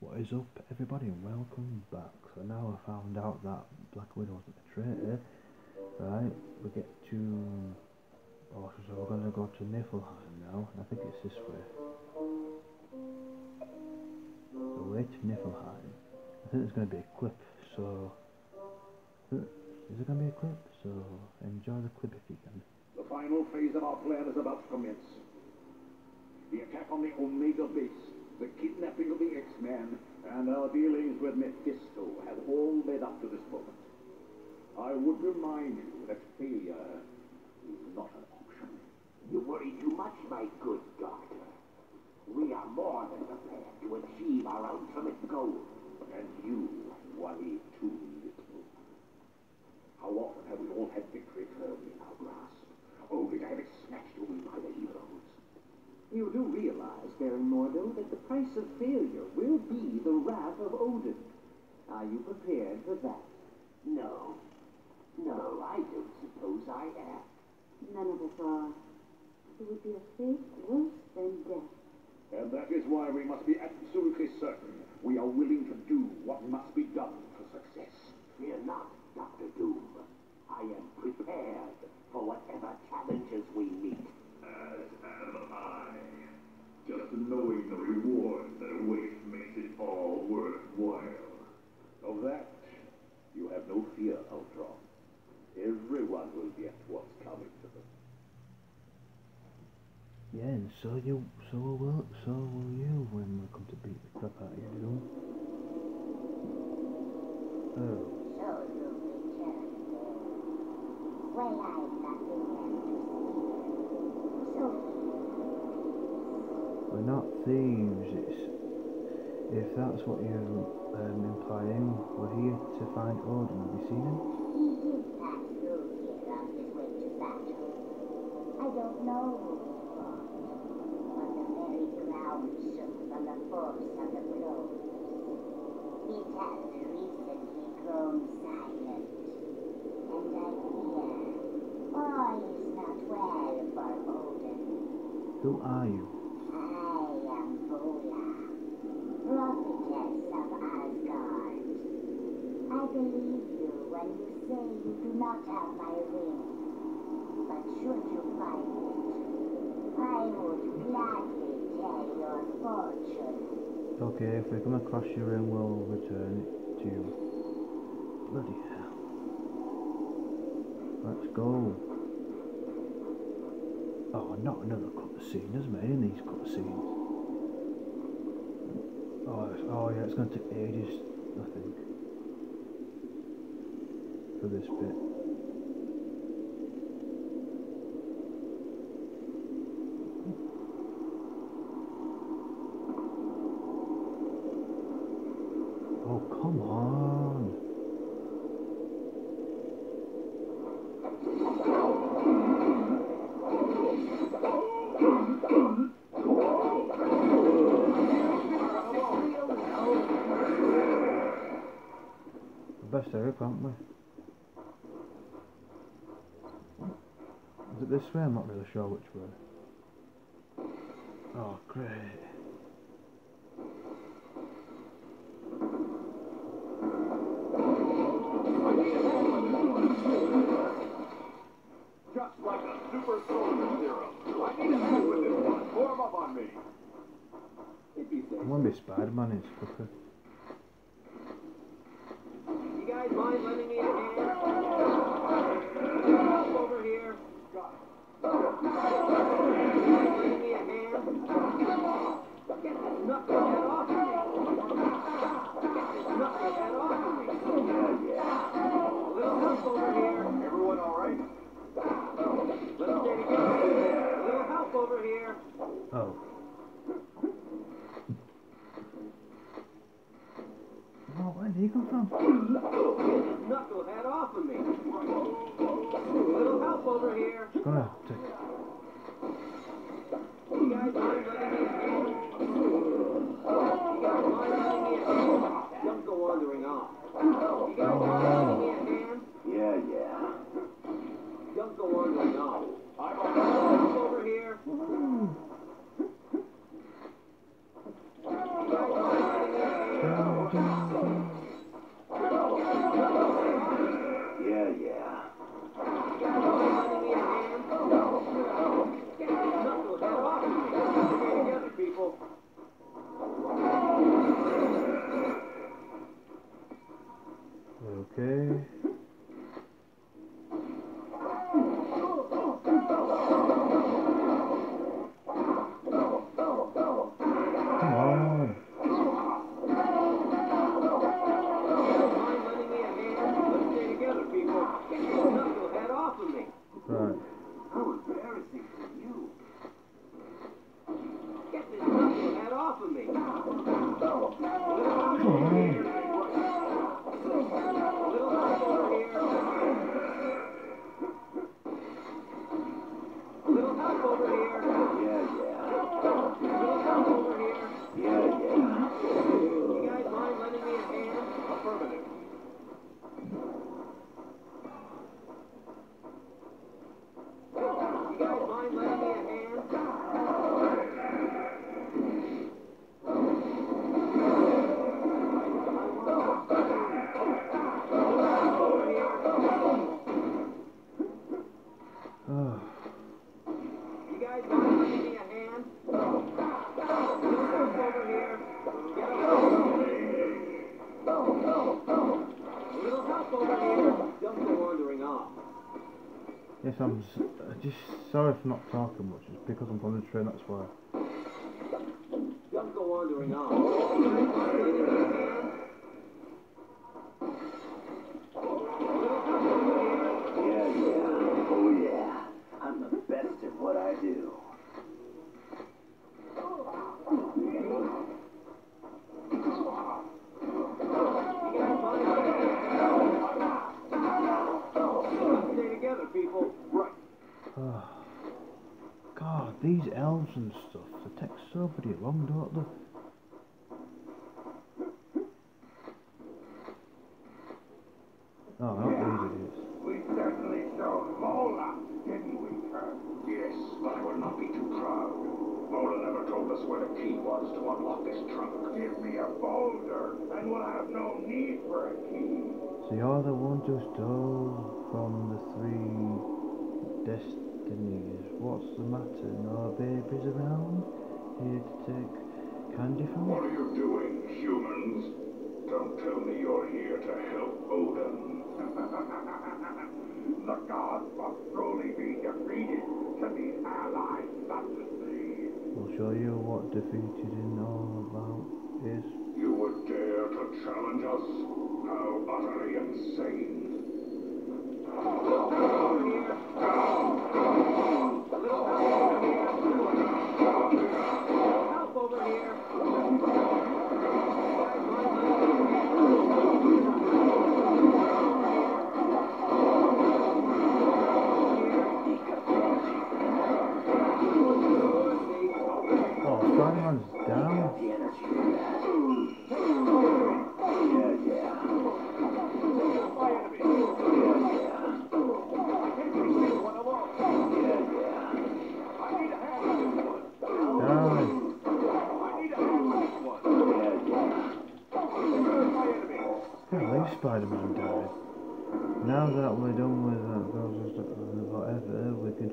What is up everybody and welcome back. So now I found out that Black Widow wasn't a traitor. Right, we get to oh so we're gonna go to Niflheim now. I think it's this way. The way to Niflheim. I think there's gonna be a clip, so is there gonna be a clip? So enjoy the clip if you can. The final phase of our plan is about to commence. The attack on the Omega base, the kidnapping of the X-Men, and our dealings with Mephisto have all led up to this moment. I would remind you that failure is not an option. You worry too much, my good doctor. We are more than prepared to achieve our ultimate goal. And you worry too little. How often have we all had victory firmly in our grasp, only to have it snatched away by the heroes? You do realize, Baron Mordo, that the price of failure will be the wrath of Odin. Are you prepared for that? No. No, I don't suppose I am. None of us are. It would be a fate worse than death. And that is why we must be absolutely certain we are willing to do what must be done for success. Fear not, Dr. Doom. I am prepared for whatever challenges we meet. As am I. Just knowing the reward that awaits makes it all worthwhile. Of that, you have no fear, Ultron. Everyone will get what's coming to them. Yeah, and so you so will so will you when we come to beat the crap out of you, know? Oh. So you returned then. Well, I've nothing left to say. So We're not thieves, it's if that's what you're um, implying, we're here to find Odin. Have you seen him? he did pass through here on his way to battle. I don't know who he but the very ground shook from the force of the blows. It has recently grown silent, and I fear all is not well for Odin. Who are you? I am Volla, prophetess of Asgard. I believe you when you say you do not have my ring. But should you find it, I would gladly tell your fortune. Okay, if we come across your room, we'll return it to you. Bloody hell. Let's go. Oh, not another cutscene. There's many in these cutscenes. Oh, oh yeah, it's going to take ages, I think. For this bit. Oh, come on. Best ever, can't we? Is it this way? I'm not really sure which way. Oh, great. Just like a super soldier serum. I need a hand with this one. Form up on me. It'd be I want to be Spider-Man in quicker. You guys mind lending me a hand? Help over here. Lending me a hand? Get this knucklehead off me. Get this knucklehead off me. A little help over here. Everyone all right? Let's stay together. A little help over here. Oh, where did he come from? Get this knucklehead off of me. Little help over here. It's gonna take. You guys mind lending me a hand? You guys mind lending me a hand? Don't go wandering off. You guys mind lending me a? Yeah, yeah. Don't go wandering off. I'm just sorry for not talking much. It's because I'm on the train, that's why. Don't go wandering off. You guys mind lending me a hand? Little help over here. Yeah, yeah. Oh, yeah. I'm the best at what I do. These elves and stuff, they take so bloody long, don't they? Oh, not these idiots. We certainly showed Mola, didn't we, Kurt? Yes, but I will not be too proud. Mola never told us where the key was to unlock this trunk. Give me a boulder, and we'll have no need for a key. So you're the one who stole from the three destinies. What's the matter? No babies around? Here to take candy from? What are you doing, humans? Don't tell me you're here to help Odin. the gods must truly be defeated to be as these. We'll show you what defeated in all about is. You would dare to challenge us? How utterly insane.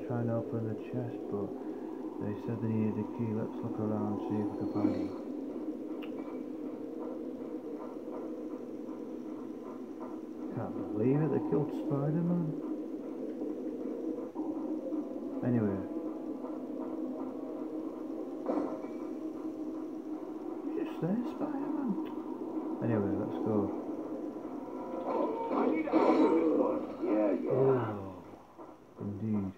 Whatever, we can try and open the chest, but they said they needed a key. Let's look around, see if we can find it. Can't believe it, they killed Spider-Man. Anyway. Just there, Spider-Man? Anyway, let's go. I need a. Yeah, yeah. Oh, indeed.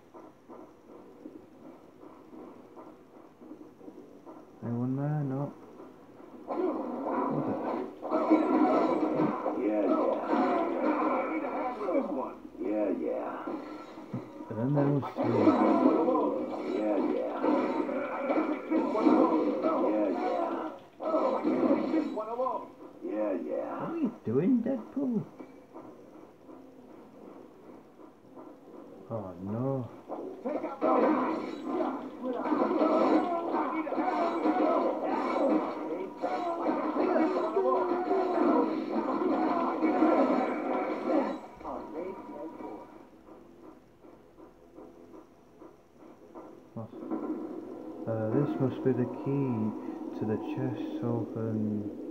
Anyone there? No. What Yeah, yeah. I need a hand with this one. Yeah, yeah. the? And then there was three. Yeah, yeah. This one alone. Yeah, yeah. I can't take this one alone. Yeah, yeah. What are you doing, Deadpool? Oh no. Take out my enemy. I need a hand with this one. I can't take this one alone. I need a hand. What? Uh, this must be the key to the chest open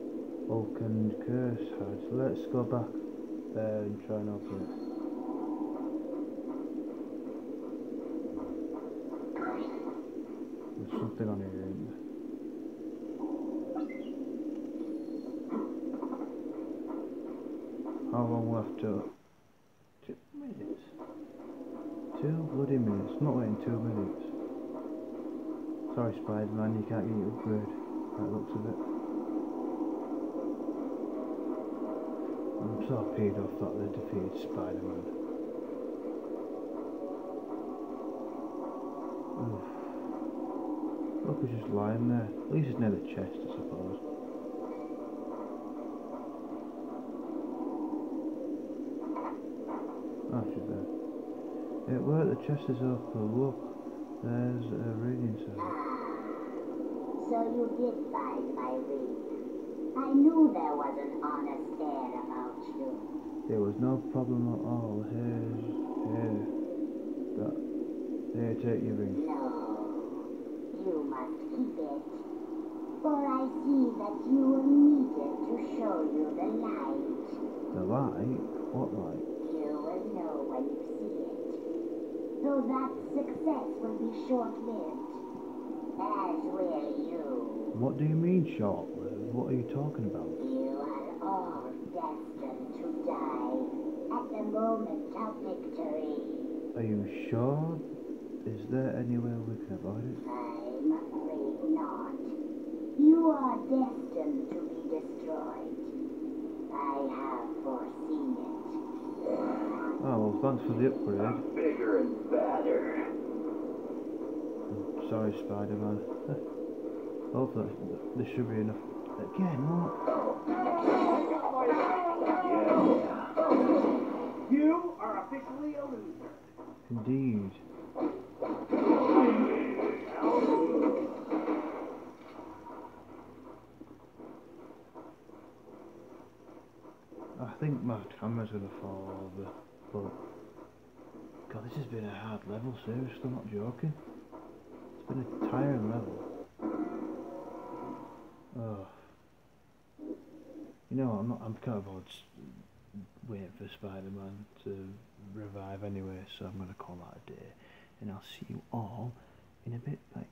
oaken curse. So let's go back there and try and open it. There's something on here, isn't there? How long left to two minutes? Two bloody minutes, not waiting two minutes. Sorry Spider-Man, you can't get your upgrade. that looks a it. torpedo thought they defeated Spider-Man. Look, he's just lying there. At least it's near the chest, I suppose. Ah, After that. It worked, the chest is open. Oh, look, there's a ring inside. So you did find my ring. I knew there was an honest there there was no problem at all. Here's, here. That, here, take your ring. No, you must keep it. For I see that you will need it to show you the light. The light? What light? You will know when you see it. Though that success will be short-lived. As will you. What do you mean short-lived? What are you talking about? You are all destined to die at the moment of victory. Are you sure? Is there any way we can avoid it? I'm afraid not. You are destined to be destroyed. I have foreseen it. Oh, well, thanks for the upgrade. Bigger and badder. Sorry, Spider-Man. Hopefully, this should be enough. Again? Yeah. You are officially a loser. Indeed. I think my camera's gonna fall over, but God, this has been a hard level. Seriously, I'm not joking. It's been a tiring level. Oh, you know, I'm not. I'm kind of bored s- waiting for Spider-Man to revive anyway, so I'm gonna call that a day, and I'll see you all in a bit. Bye.